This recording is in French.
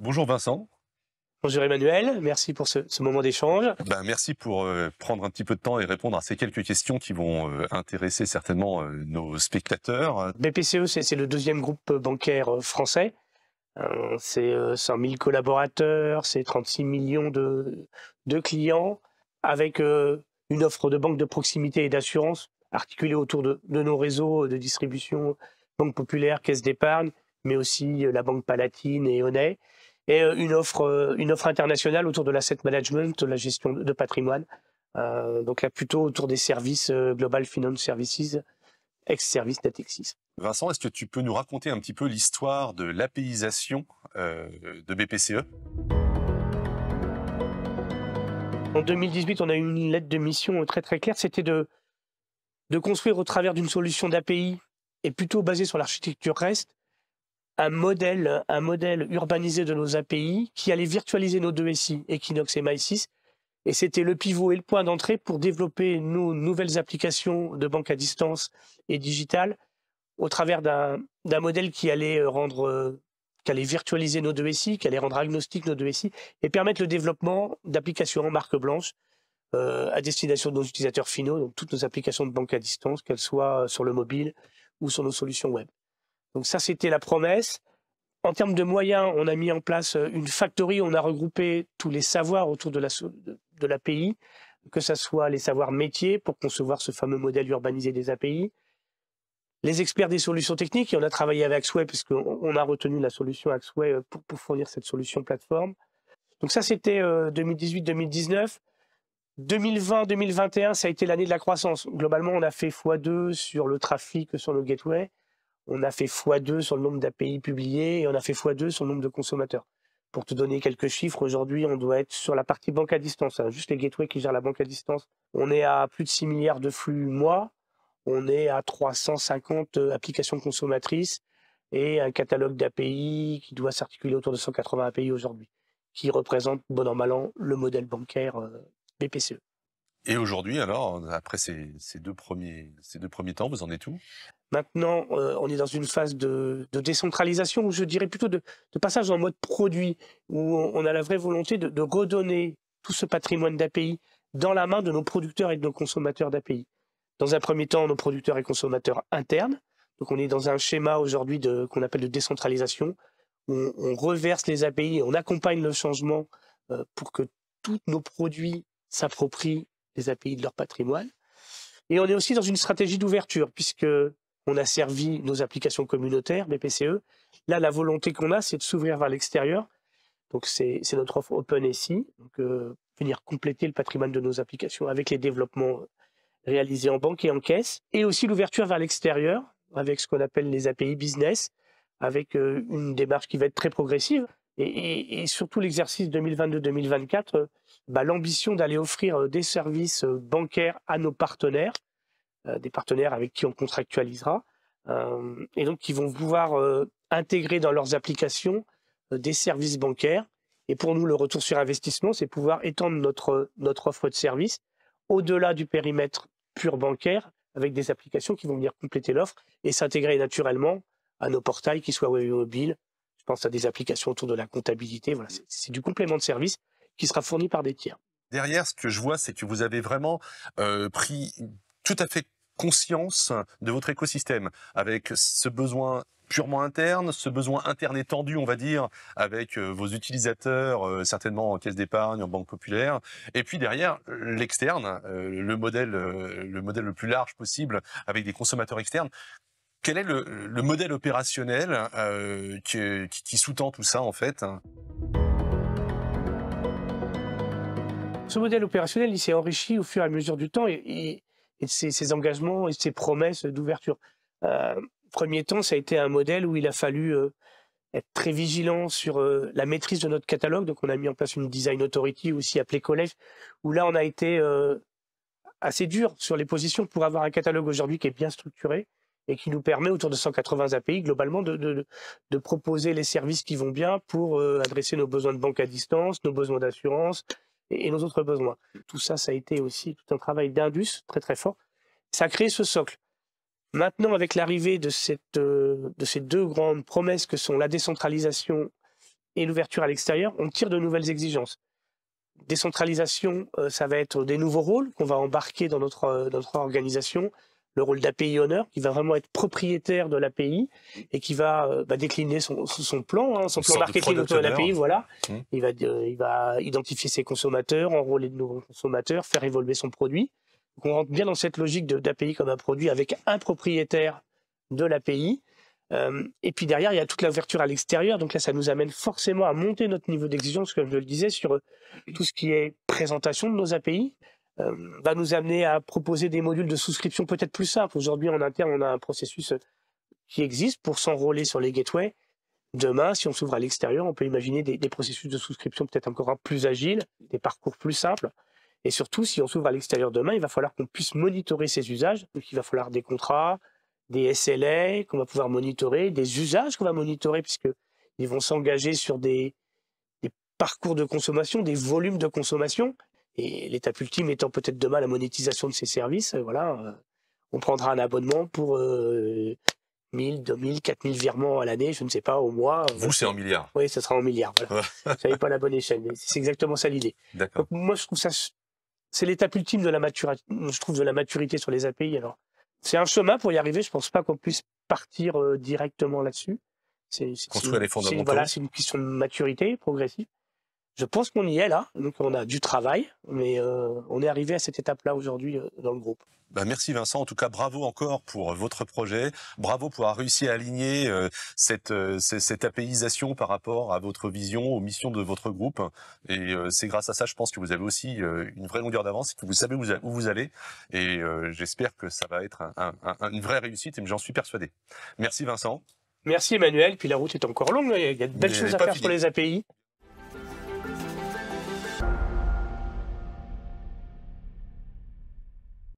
Bonjour Vincent. Bonjour Emmanuel, merci pour ce, moment d'échange. Ben, merci pour euh, prendre un petit peu de temps et répondre à ces quelques questions qui vont euh, intéresser certainement euh, nos spectateurs. BPCE, c'est le deuxième groupe bancaire français. c'est 100 000 collaborateurs, c'est 36 millions de, de clients, avec une offre de banque de proximité et d'assurance articulée autour de, de, nos réseaux de distribution, Banque Populaire, Caisse d'épargne, mais aussi la Banque Palatine et Honnay et euh, une offre, euh, une offre internationale autour de l'asset management, de la gestion de patrimoine. Euh, donc là, plutôt autour des services Global Finance Services, ex-service Natexis. Vincent, est-ce que tu peux nous raconter un petit peu l'histoire de l'APIsation de BPCE En 2018, on a eu une lettre de mission très très claire, c'était de, de construire au travers d'une solution d'API et plutôt basée sur l'architecture REST, un modèle, un modèle urbanisé de nos API qui allait virtualiser nos deux SI, Equinox et My6. Et c'était le pivot et le point d'entrée pour développer nos nouvelles applications de banque à distance et digitale au travers d'un modèle qui allait rendre, qui allait virtualiser nos deux SI, qui allait rendre agnostique nos deux SI et permettre le développement d'applications en marque blanche euh, à destination de nos utilisateurs finaux, donc toutes nos applications de banque à distance, qu'elles soient sur le mobile ou sur nos solutions web. Donc ça, c'était la promesse. En termes de moyens, on a mis en place euh, une factory, on a regroupé tous les savoirs autour de l'API, que ce soit les savoirs métiers pour concevoir ce fameux modèle urbanisé des API, les experts des solutions techniques, et on a travaillé avec Axway parce qu'on a retenu la solution Axway euh, pour, pour, fournir cette solution plateforme. Donc ça, c'était 2018-2019. 2020-2021, ça a été l'année de la croissance. Globalement, on a fait x2 sur le trafic sur nos gateways on a fait x2 sur le nombre d'API publiés et on a fait x2 sur le nombre de consommateurs. Pour te donner quelques chiffres, aujourd'hui, on doit être sur la partie banque à distance, hein, juste les gateways qui gèrent la banque à distance. On est à plus de 6 milliards de flux mois, on est à 350 euh, applications consommatrices et un catalogue d'API qui doit s'articuler autour de 180 API aujourd'hui, qui représente, bon an, mal an, le modèle bancaire euh, BPCE. Et aujourd'hui, alors, après ces, deux premiers, ces deux premiers temps, vous en êtes où? Maintenant, euh, on est dans une phase de, décentralisation, ou je dirais plutôt de, passage en mode produit, où on, a la vraie volonté de, redonner tout ce patrimoine d'API dans la main de nos producteurs et de nos consommateurs d'API. Dans un premier temps, nos producteurs et consommateurs internes. Donc, on est dans un schéma aujourd'hui qu'on appelle de décentralisation, où on, reverse les API, on accompagne le changement euh, pour que tous nos produits s'approprient les API de leur patrimoine. Et on est aussi dans une stratégie d'ouverture, puisque on a servi nos applications communautaires, BPCE. Là, la volonté qu'on a, c'est de s'ouvrir vers l'extérieur. Donc, c'est notre offre OpenSI, donc euh, venir compléter le patrimoine de nos applications avec les développements réalisés en banque et en caisse, et aussi l'ouverture vers l'extérieur avec ce qu'on appelle les API business, avec euh, une démarche qui va être très progressive. Et, surtout l'exercice 2022-2024, euh, bah, l'ambition d'aller offrir euh, des services euh, bancaires à nos partenaires, des partenaires avec qui on contractualisera, et donc qui vont pouvoir intégrer dans leurs applications des services bancaires. Et pour nous, le retour sur investissement, c'est pouvoir étendre notre, notre offre de services au-delà du périmètre pur bancaire avec des applications qui vont venir compléter l'offre et s'intégrer naturellement à nos portails, qu'ils soient web mobile, pense à des applications autour de la comptabilité. Voilà, c'est du complément de service qui sera fourni par des tiers. Derrière, ce que je vois, c'est que vous avez vraiment euh, pris tout à fait conscience de votre écosystème avec ce besoin purement interne, ce besoin interne étendu, on va dire, avec euh, vos utilisateurs, euh, certainement en caisse d'épargne, en banque populaire, et puis derrière l'externe, le modèle, le modèle le plus large possible, avec des consommateurs externes. Quel est le, modèle opérationnel euh, qui, sous-tend tout ça en fait? Ce modèle opérationnel, il s'est enrichi au fur et à mesure du temps et, de ses, engagements et de ses promesses d'ouverture. Euh, premier temps, ça a été un modèle où il a fallu euh, être très vigilant sur euh, la maîtrise de notre catalogue. Donc, on a mis en place une design authority, aussi appelée collège, où là, on a été assez dur sur les positions pour avoir un catalogue aujourd'hui qui est bien structuré, et qui nous permet, autour de 180 API, globalement, de, proposer les services qui vont bien pour adresser nos besoins de banque à distance, nos besoins d'assurance et, nos autres besoins. Tout ça, ça a été aussi tout un travail d'indus très très fort. Ça a créé ce socle. Maintenant, avec l'arrivée de, cette, euh, de ces deux grandes promesses que sont la décentralisation et l'ouverture à l'extérieur, on tire de nouvelles exigences. Décentralisation, euh, ça va être des nouveaux rôles qu'on va embarquer dans notre, euh, notre organisation. Le rôle d'API Owner, qui va vraiment être propriétaire de l'API et qui va euh, bah, décliner son, son plan, hein, son plan de marketing autour de l'API. Voilà. Hmm. Il, va, euh, il va identifier ses consommateurs, enrôler de nouveaux consommateurs, faire évoluer son produit. Donc, on rentre bien dans cette logique d'API comme un produit avec un propriétaire de l'API. Euh, et puis derrière, il y a toute l'ouverture à l'extérieur. Donc là, ça nous amène forcément à monter notre niveau d'exigence, comme je le disais, sur tout ce qui est présentation de nos API. Euh, va nous amener à proposer des modules de souscription peut-être plus simples. Aujourd'hui, en interne, on a un processus euh, qui existe pour s'enrôler sur les gateways. Demain, si on s'ouvre à l'extérieur, on peut imaginer des, processus de souscription peut-être encore plus agiles, des parcours plus simples. Et surtout, si on s'ouvre à l'extérieur demain, il va falloir qu'on puisse monitorer ces usages. Donc, il va falloir des contrats, des SLA qu'on va pouvoir monitorer, des usages qu'on va monitorer, puisque ils vont s'engager sur des parcours de consommation, des volumes de consommation. Et l'étape ultime étant peut-être demain la monétisation de ces services. euh, Voilà, euh, on prendra un abonnement pour euh, 1000, 2000, 4000 virements à l'année, je ne sais pas, au mois. Vous, c'est en milliards. Oui, ce sera en milliards. Voilà. Vous pas la bonne échelle, mais c'est exactement ça l'idée. D'accord. Moi, je trouve ça, c'est l'étape ultime de la maturité, je trouve de la maturité sur les API. Alors, c'est un chemin pour y arriver. Je pense pas qu'on puisse partir euh, directement là-dessus. C'est c'est- Construire les c'est- fondamentaux. Voilà, c'est une question de maturité progressive. Je pense qu'on y est là. Donc on a du travail, mais euh, on est arrivé à cette étape-là aujourd'hui euh, dans le groupe. Bah, merci Vincent. En tout cas, bravo encore pour votre projet. Bravo pour avoir réussi à aligner euh, cette, euh, cette apéisation par rapport à votre vision, aux missions de votre groupe. Et euh, c'est grâce à ça, je pense que vous avez aussi euh, une vraie longueur d'avance, que vous savez où vous a- où vous allez. Et euh, j'espère que ça va être un- un- un- une vraie réussite, et j'en suis persuadé. Merci Vincent. Merci Emmanuel. Puis la route est encore longue. Il y a de belles Mais choses à faire fini. sur les API.